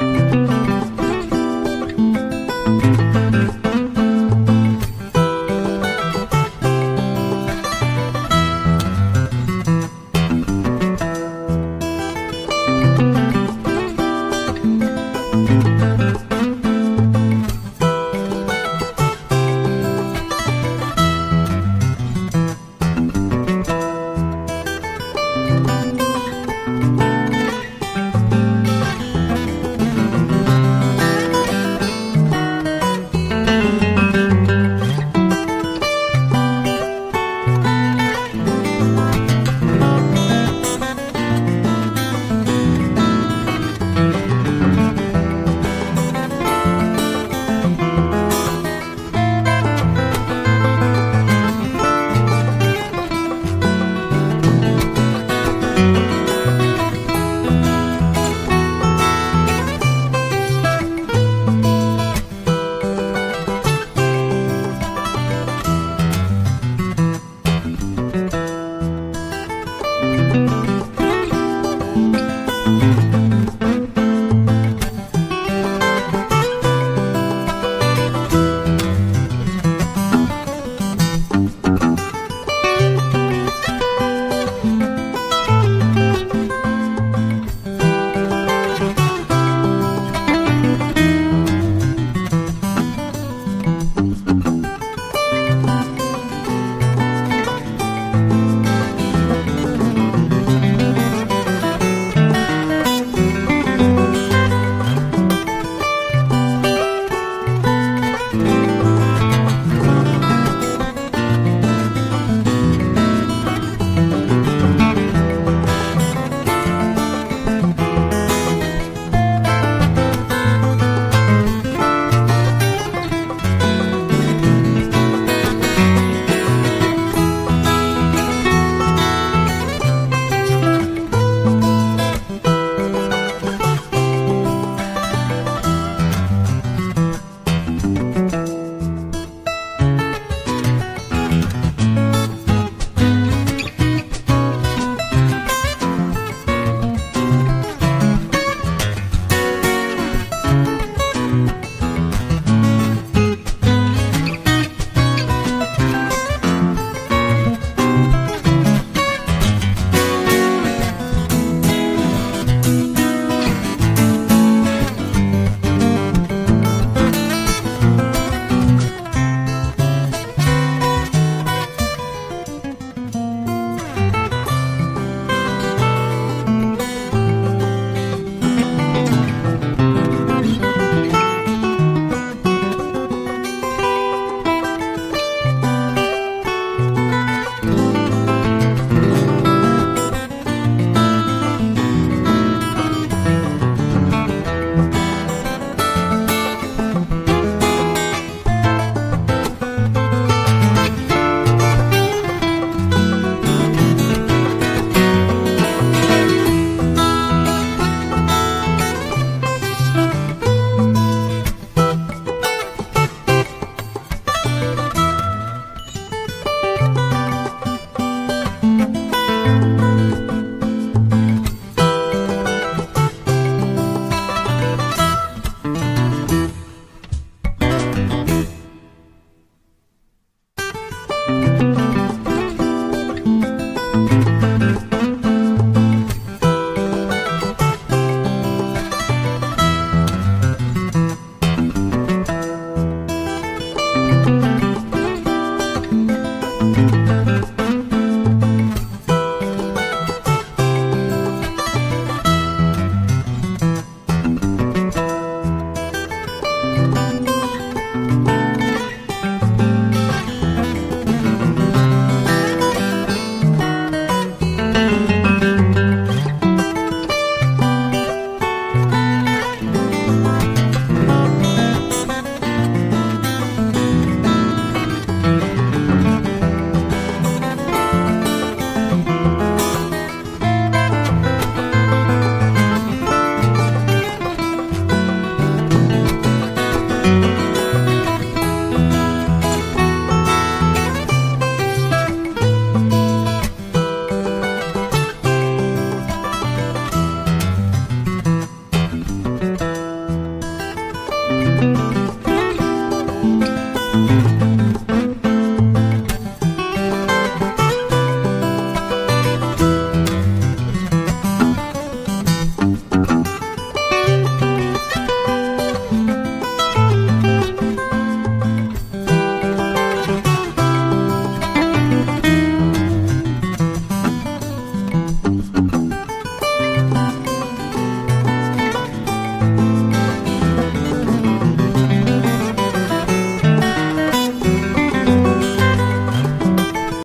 Bye.